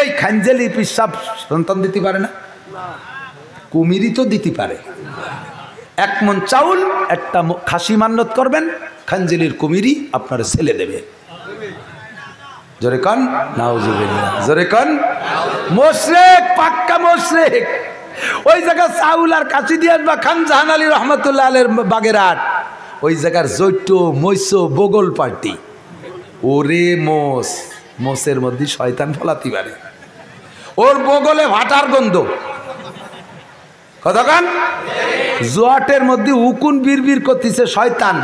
এই খাঞ্জেলি পিসাব সন্তান দিতে পারে না? কুমিরই তো দিতে পারে। এক মন চাউল, একটা খাসি মান্নত করবেন, খাঞ্জেলির কুমিরই আপনার ছেলে দেবে। জোরে কন, নাউজুবিল্লাহ, জোরে কন। মোশরেক, পাক্কা মোশরেক। ওই জায়গা চাউল আর কাশি দিয়ে আসবা খান জাহান আলী রহমতুল্লাহ আলের বাগেরহাট। ওই জায়গার জৈট মৈশ, বগল পার্টি। ওরে মোষ মোষের মধ্যে শয়তান ফলাতে পারে। ওর বগলে ভাটার গন্ধ। কতক্ষণ জোয়াটের মধ্যে উকুন বিড়বিড় করতেছে শয়তান।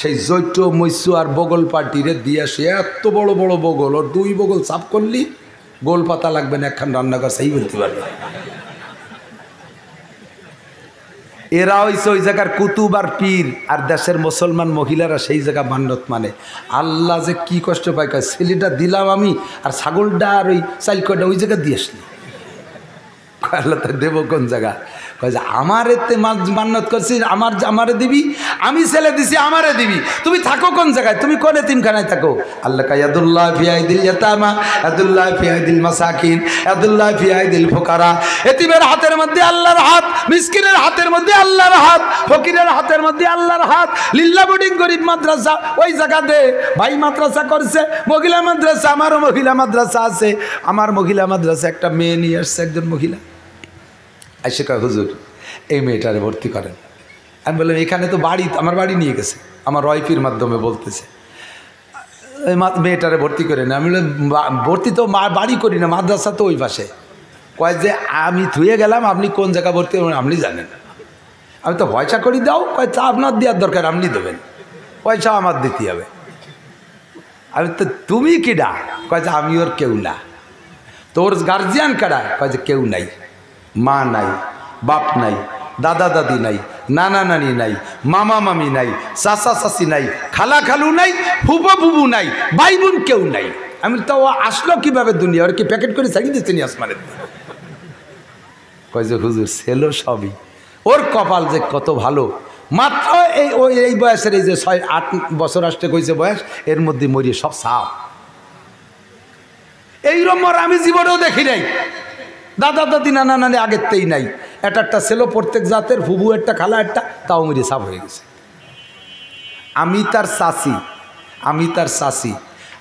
সেই জৈট মৈশু আর বগল পার্টিরে দিয়ে সে এত বড় বড় বগল, ওর দুই বগল সাফ করলি গোল পাতা লাগবে না, একখান রান্নাঘর সেই বলতে পারবে। এরা হইছে ওই জায়গার কুতুব আর পীর, আর দেশের মুসলমান মহিলারা সেই জায়গা মান্নত মানে। আল্লাহ যে কি কষ্ট পায়, কয় ছেলেটা দিলাম আমি, আর ছাগলটা আর ওই চাইলকটা ওই জায়গা দিয়ে আসলি। আল্লাহ তা দেব কোন জায়গা? যে, আমার এতে মান্নত করছিস, আমার আমারে দিবি? আমি ছেলে দিছি, আমারে দিবি। তুমি থাকো কোন জায়গায়? তুমি কোন এতিমখানায় থাকো? আল্লাহ কায়াদুল্লাহ ফিয়াইদিল ইয়াতামা আদুল্লাহ ফিয়াইদিল মাসাকিন আদুল্লাহ ফিয়াইদিল ফোকারা। এতিমের হাতের মধ্যে আল্লাহর হাত, মিসকিনের হাতের মধ্যে আল্লাহর হাত, ফকিরের হাতের মধ্যে আল্লাহর হাত, লিল্লা বোর্ডিং গরিব মাদ্রাসা, ওই জায়গাতে ভাই মাদ্রাসা করছে, মহিলা মাদ্রাসা, আমারও মহিলা মাদ্রাসা আছে। আমার মহিলা মাদ্রাসা, একটা মেয়ে নিয়ে আসছে একজন মহিলা। এসে কয়, হুজুর, এই মেয়েটারে ভর্তি করেন। আমি বললাম, এখানে তো বাড়ি, আমার বাড়ি নিয়ে গেছে। আমার ওয়াইফির মাধ্যমে বলতেছে মা- মেয়েটারে ভর্তি করে না। আমি ভর্তি তো বাড়ি করি না, মাদ্রাসা তো ওই পাশে। কয় যে, আমি থুয়ে গেলাম, আপনি কোন জায়গা ভর্তি আপনি জানেন। আমি তো পয়সা করি দাও, কয় চা আপনার দেওয়ার দরকার, আপনি দেবেন। পয়সা আমার দিতে হবে। আমি তো তুমি কিডা কয় যে, আমি ওর কেউ না। তোর গার্জিয়ান কারা? কয় যে, কেউ নাই। মা নাই, বাপ নাই, দাদা দাদি নাই, নানা নানি নাই, মামা মামি নাই, চাচা চাচি নাই, খালা খালু নাই, ফুপো ফুবু নাই, ভাই বোন কেউ নাই। আমি তো আসলো কীভাবে দুনিয়া? কি প্যাকেট করে ছাড়িয়ে দিচ্ছে নি আসমানের? কয় যে, হুজুর ছিল সবই। ওর কপাল যে কত ভালো। মাত্র এই, ওই, এই বয়সের এই যে ছয়, আট বছর আসতে কইছে বয়স, এর মধ্যে মরিয়ে সব সাপ। এই রমর আমি জীবনেও দেখি নাই। দাদা দাদি নানা নানি আগেরতেই নাই। একটা একটা ছেলে প্রত্যেক জাতের ফুবু একটা, খালা একটা, তাও মেরে সাফ হয়ে গেছে। আমি তার চাষি, আমি তার চাষি।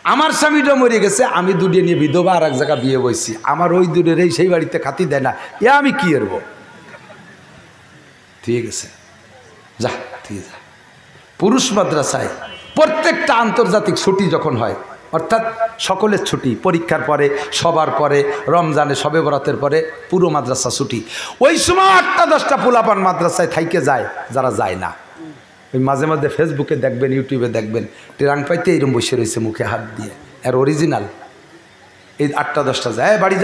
আমার স্বামীটা মরে গেছে, আমি দুটিয়ে নিয়ে বিধবা আর এক জায়গা বিয়ে বইছি। আমার ওই দুটের এই সেই বাড়িতে খাতি দেয় না। এ আমি কি এরব? ঠিক আছে। যা, ঠিক যা পুরুষ মাদ্রাসায় প্রত্যেকটা আন্তর্জাতিক ছুটি যখন হয় অর্থাৎ সকলের ছুটি, পরীক্ষার পরে, সবার পরে, রমজানে সবে বরাতের পরে পুরো মাদ্রাসা ছুটি। ওই সময় আটটা, দশটা পোলাপান মাদ্রাসায় থাইকে যায়, যারা যায় না। ওই মাঝে মাঝে ফেসবুকে দেখবেন, ইউটিউবে দেখবেন ট্রাং পাইতে এরম বসে রয়েছে মুখে হাত দিয়ে। আর অরিজিনাল এই আটটা, দশটা যায় "এই বাড়ি